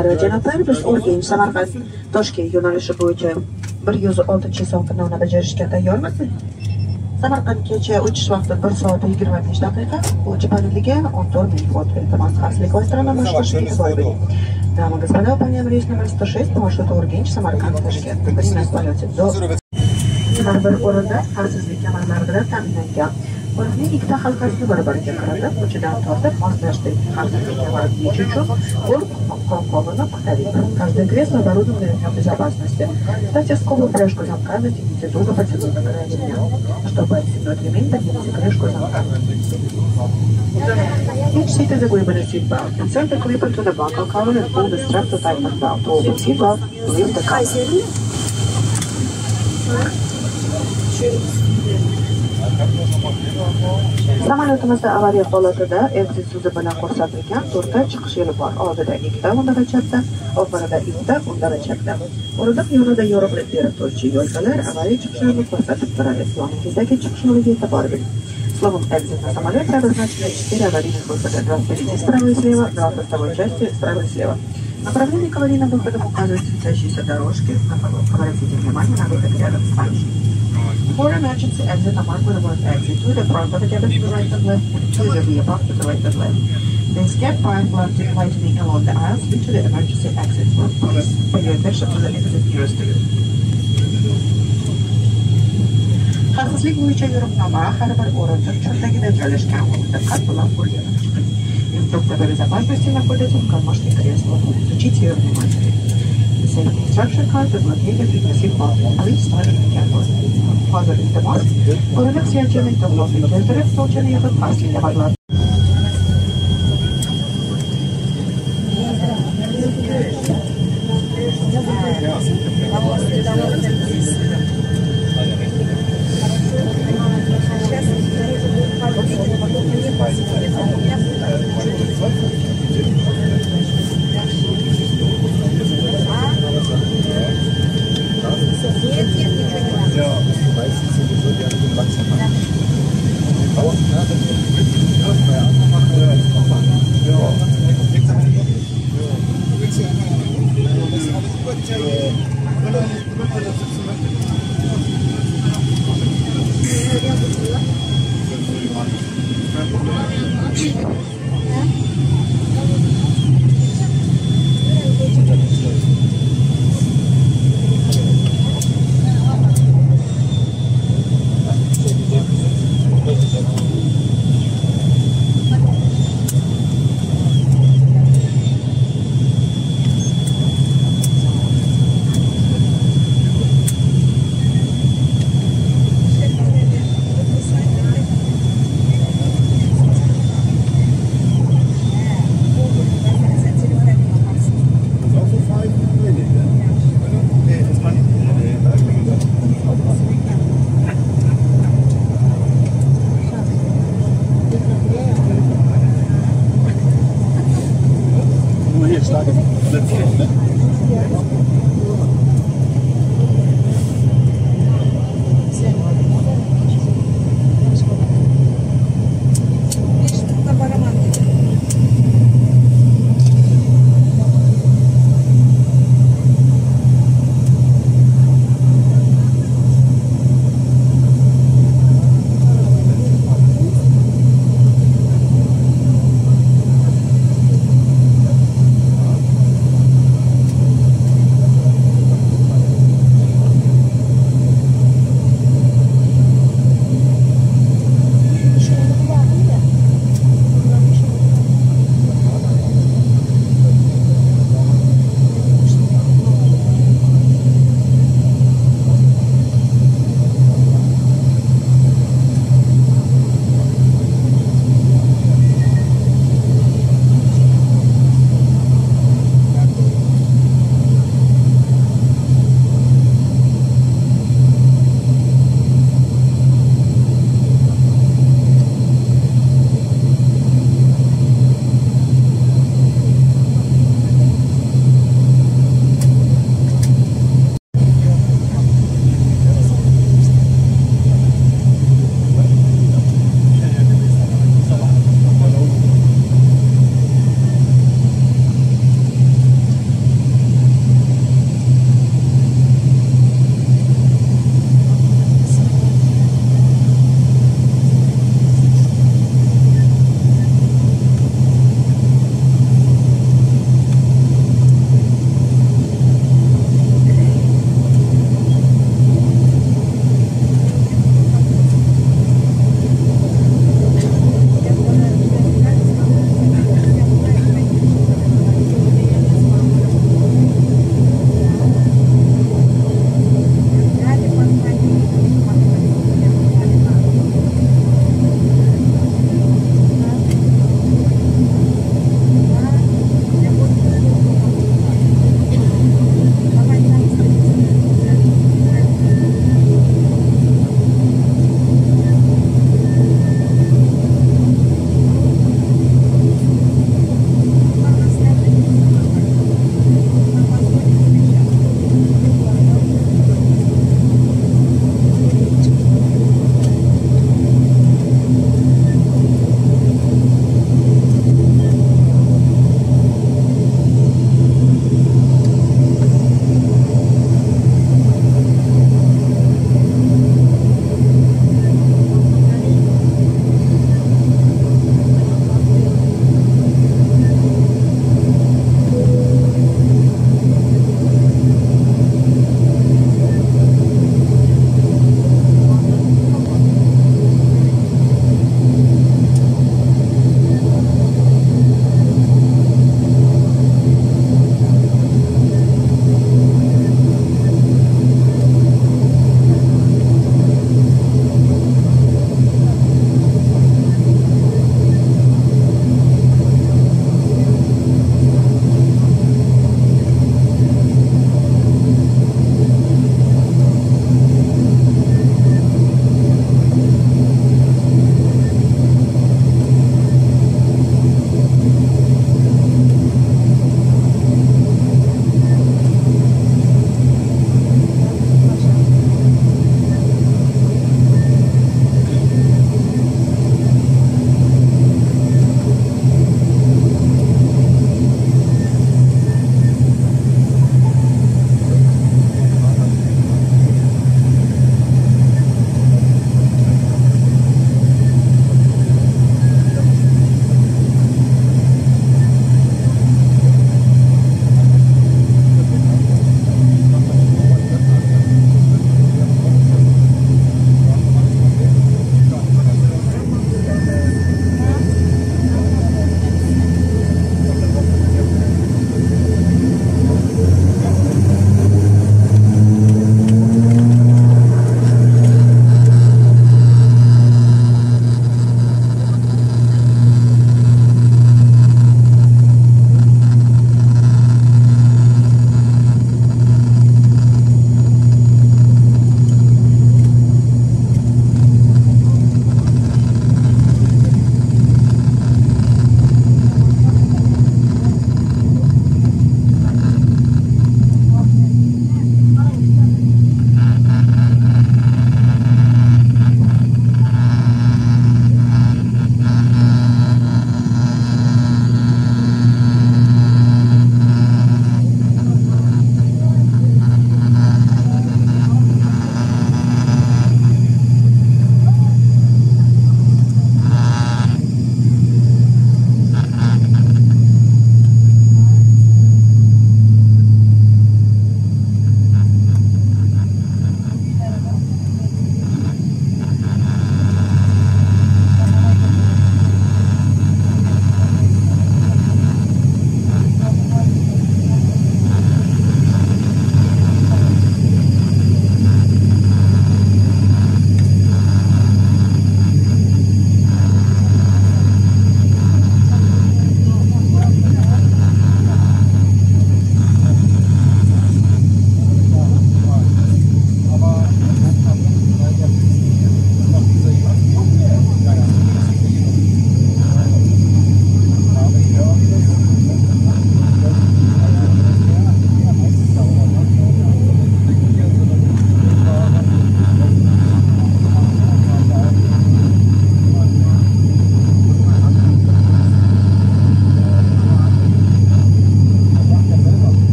Aziznlar va janoblar, biz Urganch Samarqand Toshkent yo'nalishi bo'yicha 106 soatni bajarishga tayyormisiz? Samarqandgacha uchish vaqti 1 soat 25 daqiqa. Uchish balandligi 14 ming fot. Iltimos xavfsizlik vositalarini boshqarishga e'tibor bering. Дамы и господа, выполняем рейс номер 106 по маршруту Урганч, Самарканд, Ташкент. В полете до har bir o'rinda xavfsizlik kamarlari bilan ta'minlangan. Ularning ikkita halqasini bir-biriga qaratib, uchidan tortib moslashdik. Xavfsizlik kamarini yechish uchun qo'l qopqog'ini qutalik. Каждое кресло оборудовано для безопасности. Ставьте скобу пряжку замка, натяните туго потянуто край ремня. Чтобы отстегнуть ремень, поднимите крышку замка. Each seat is equipped with a seat belt. Insert the clip into the buckle cover and pull the strap to tighten the belt. To open seat belt, lift the cover. Samolyotimizda avariya holatida exit so'zi bilan ko'rsatilgan to'rtta chiqish yo'li bor. Oldida ikkita o'nda chapda, oxirida ikkita o'nda chapda. O'rindiq yonida yorug'lik berib turuvchi yo'lkalar avariya chiqishlarini ko'rsatib turadi. Yoningizdagi chiqish yo'liga e'tibor bering. Словом экзит на самолете обозначено 4 аварийных выхода. Два впереди справа и слева, в хвостовой части справа и слева. Направление к аварийным выходам указывают светящиеся дорожки. Обратите внимание на выход рядом с вами. For emergency exit, a mark with the word exit to the front of the cabin to the right and left, and to the rear part to the right and left. Then skip by lighting lightning along the aisles into the emergency exit. Please pay your attention to the exit nearest to you. Xavfsizlik bo'yicha yo'riqnoma har bir o'rindiq cho'ntagida joylashgan diqqat bilan o'rganib Инструктор по безопасности находится в кармашке кресла. Изучите ее внимательно. construction cards are located in the city of at least one the positive demand. Coronel Sergeant of Los Angeles, Director General of the Passing of Atlanta.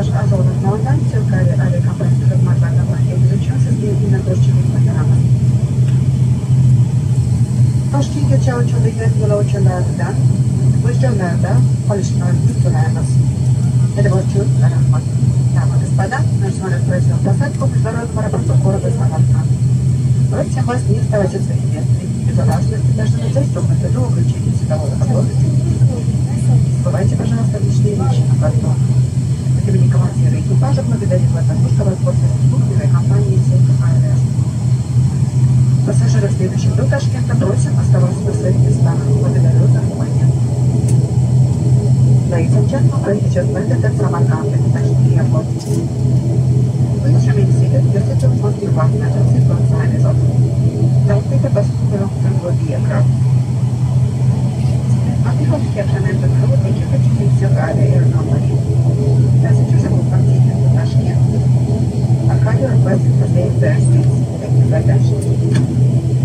Экипаж «Азона» на Алданцию каре авиакомпании «Размарватова» изучался с единодушными программами. Toshkentgacha uchadigan yo'lovchilardan на joylarida qolishni umid qilamiz. Переводчик Рахмат. Дамы и господа, наш самолет произвел посадку в международном аэропорту города Самарканд. Просим вас не вставать от своих мест и безопасности даже на доступном саду включения светового потока. Не забывайте, пожалуйста, лишние вещи на борту. Имени командира экипажа благодарим вас за то, что вас после услуги компании «Селька Айрес». Пассажиры, следующих до Ташкента, просим оставаться на своих местах. Благодарю за внимание. Ladies and gentlemen, ladies and gentlemen, that's Samarkand International Airport. Please remain seated. Your seatbelt must be fastened and seatbelt sign is off. Don't take. Postpieprza mężu krótki, choć nic ogarnia i równomaśnie. Passengers will continue to Tashkent. A carrier requested for safe airspace, taking by Tashkent.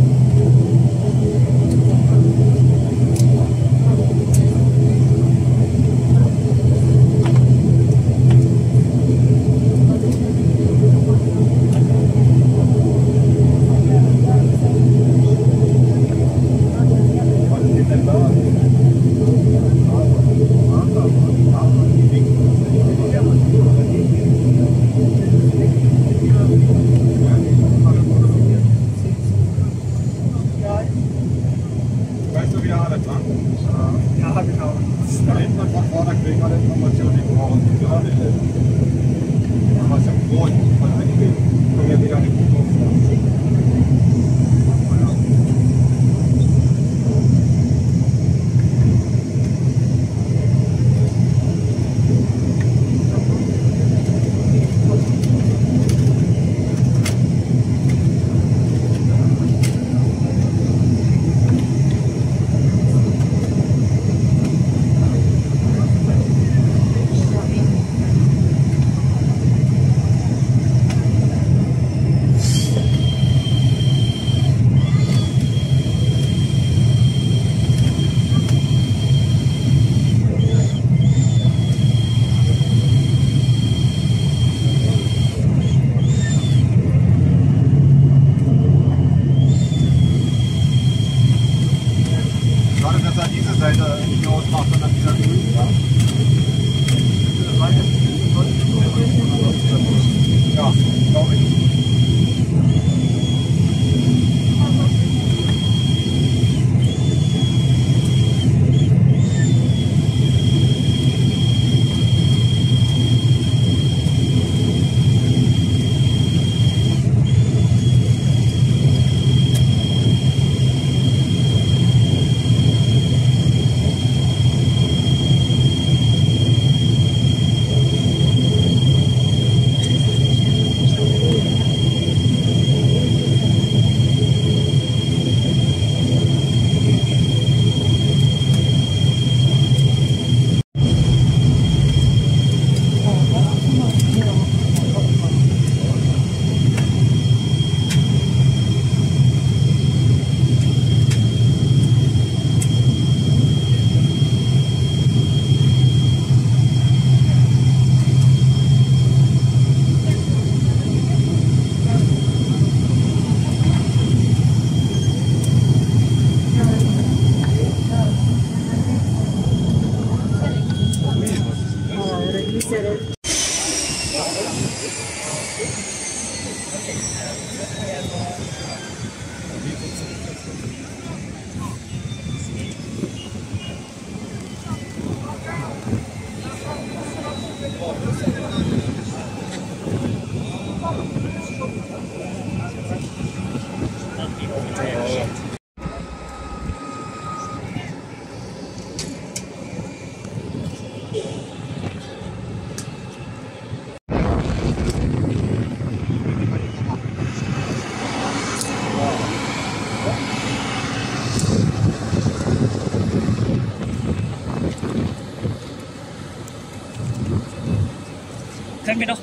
Können wir noch